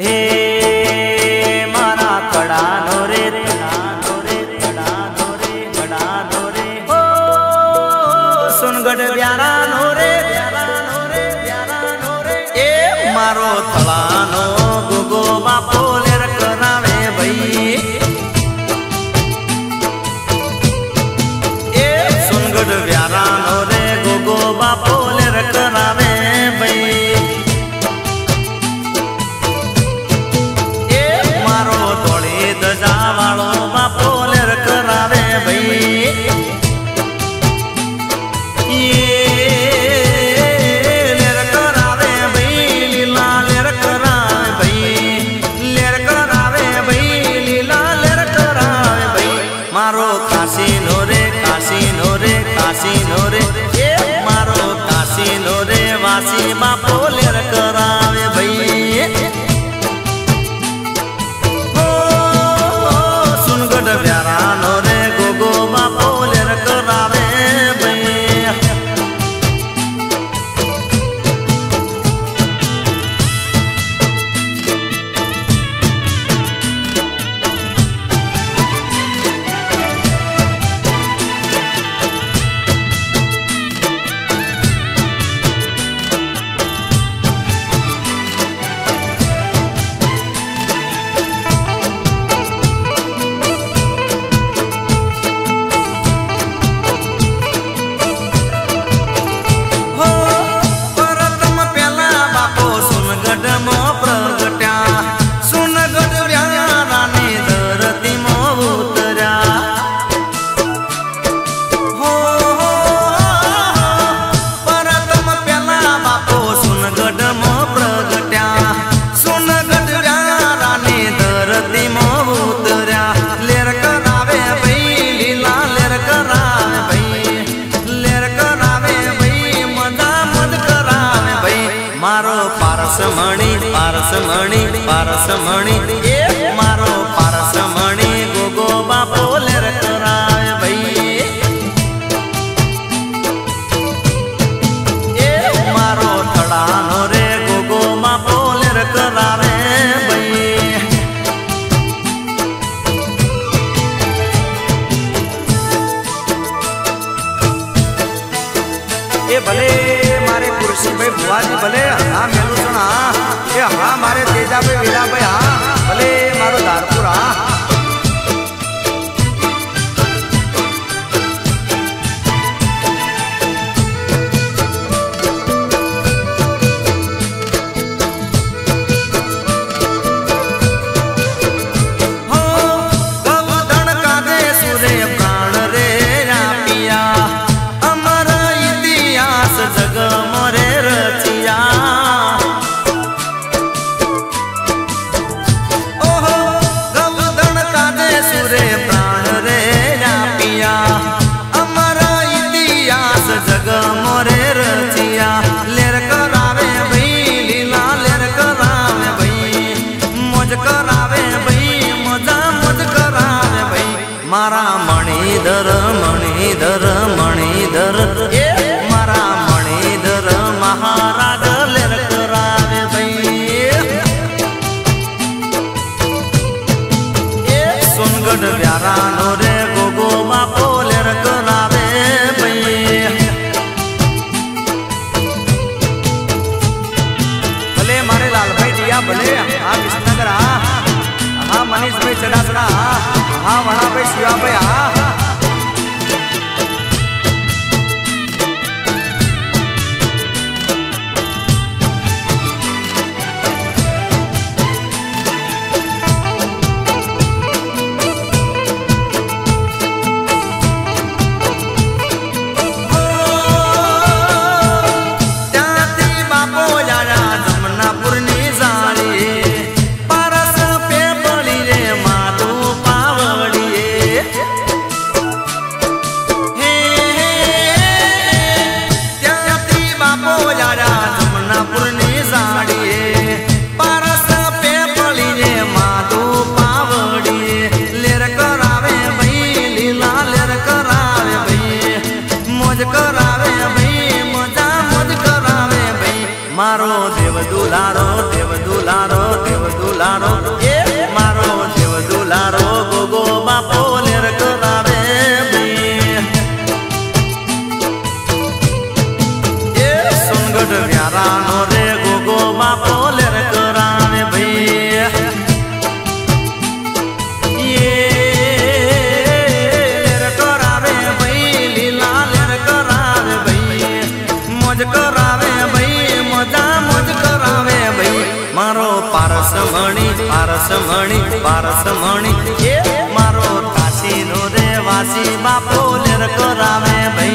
Hey. Samni મારો દેવ દુલારો દેવ દુલારો દેવ દુલારો મારો દેવ દુલારો પારસમણી પારસમણી એ મારો કાશીનો રે વાસી બાપો લેર કરાવે ભાઈ.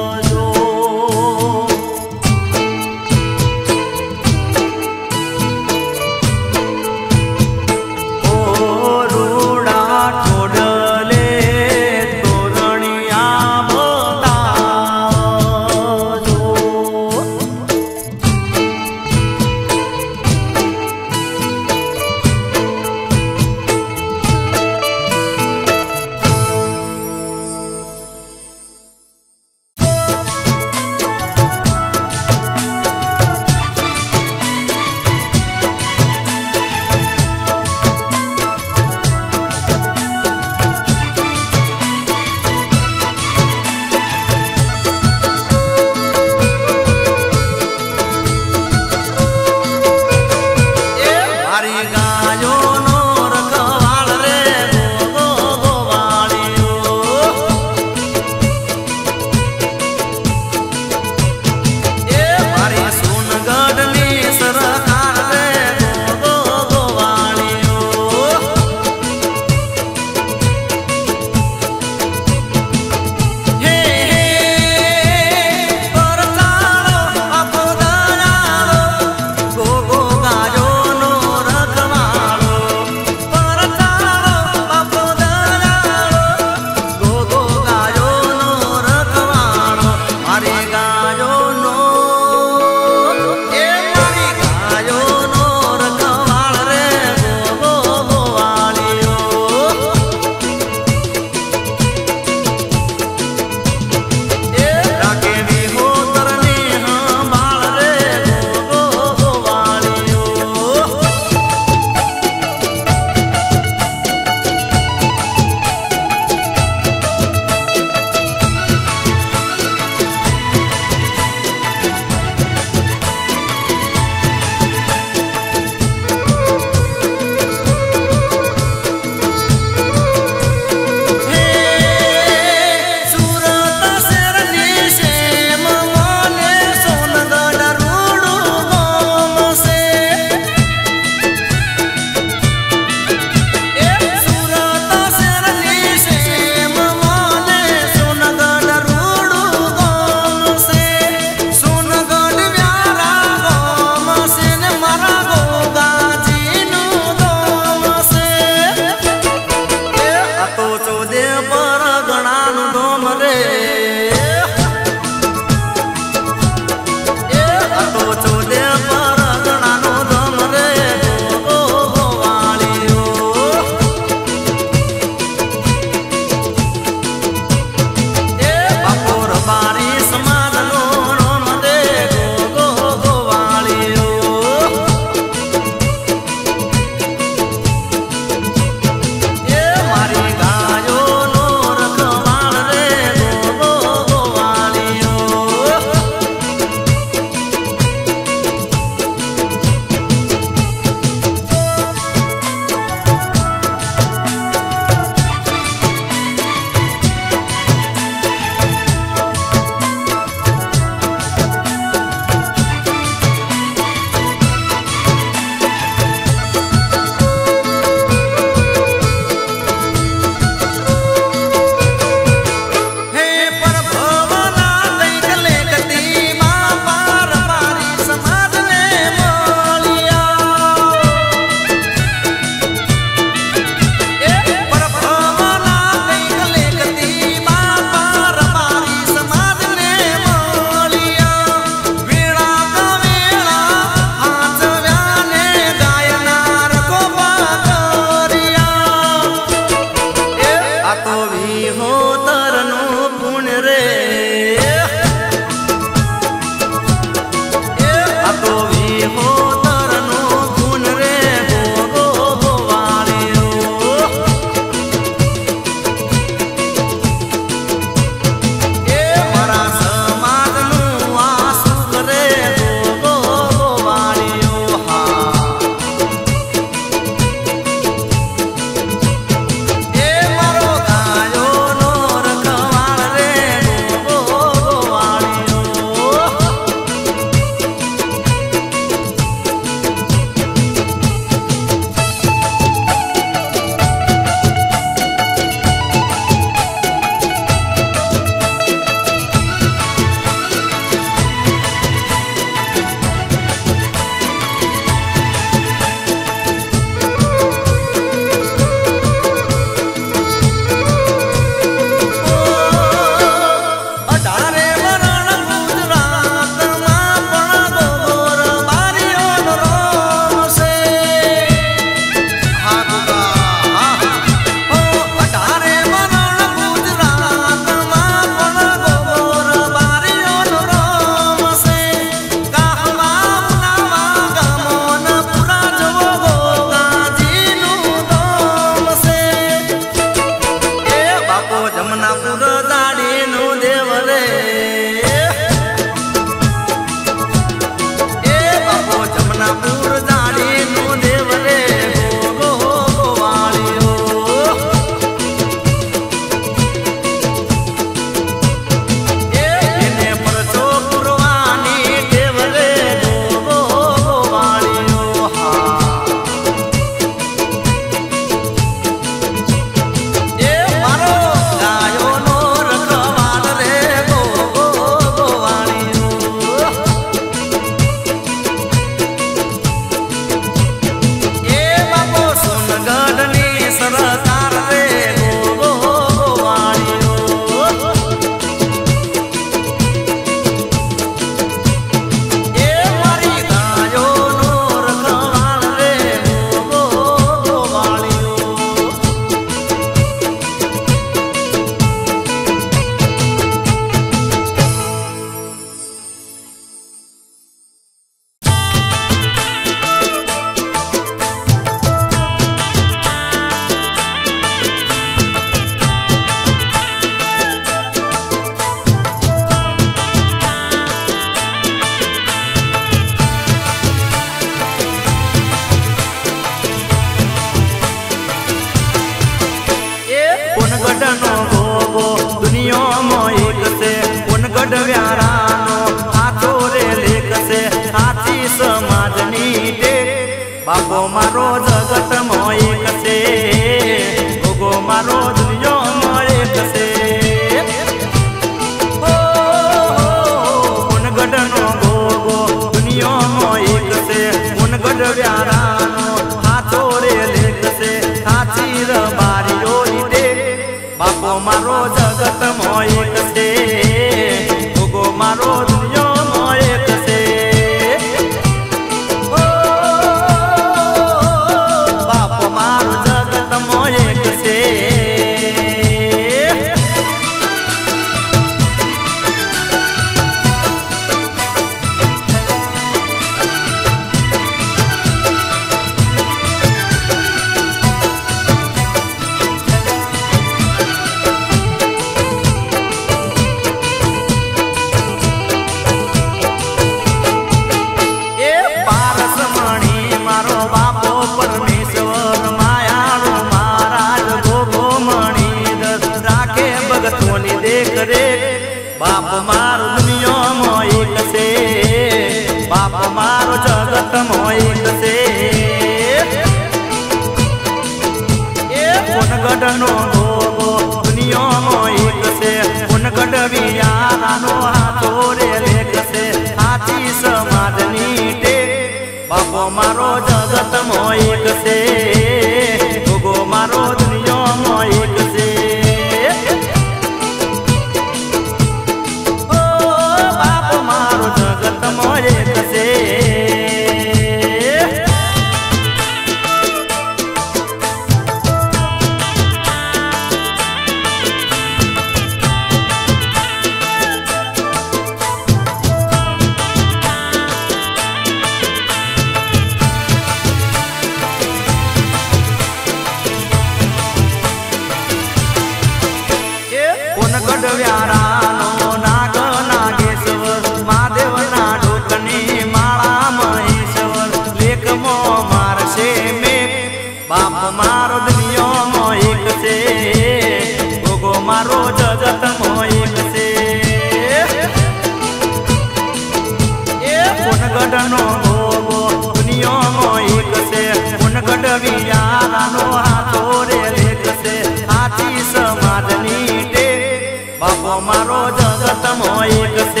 બાપો મારો જગત મોય કસે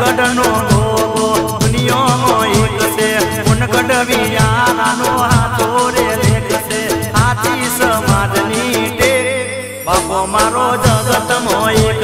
ગઢનો ભોગો છે ઉનગઢ વિયારાનો હાથો છે હાથી સમાજની ટેક. બાપો મારો જગતમાં એક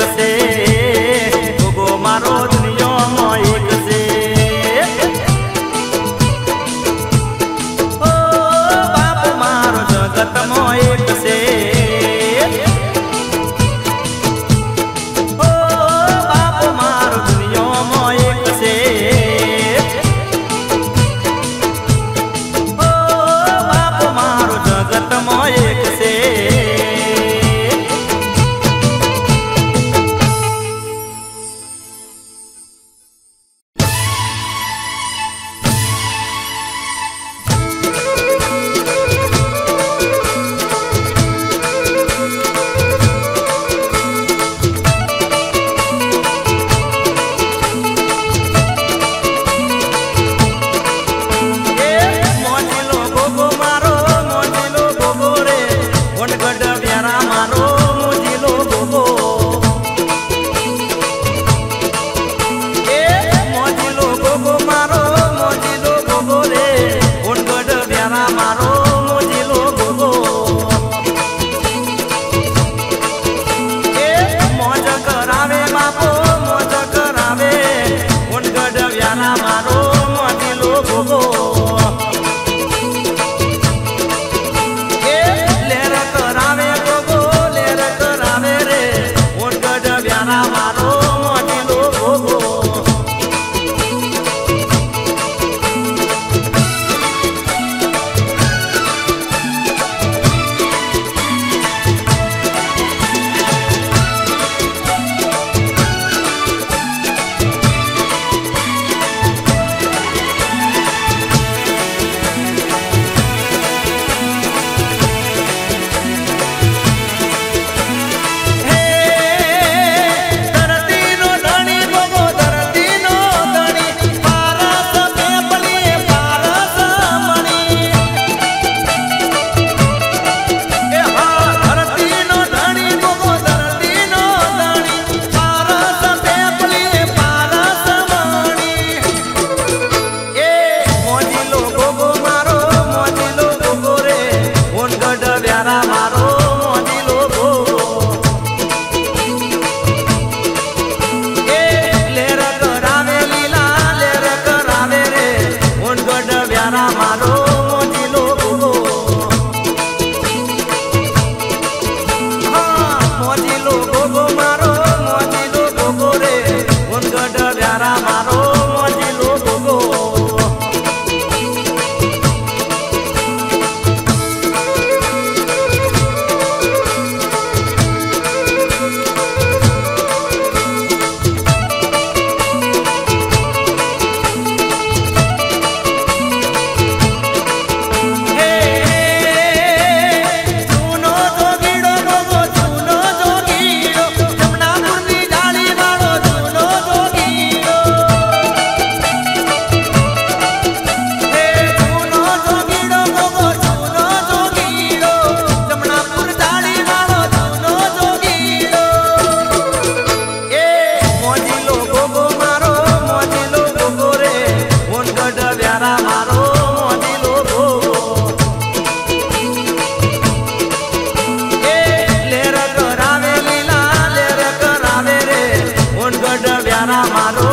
મારો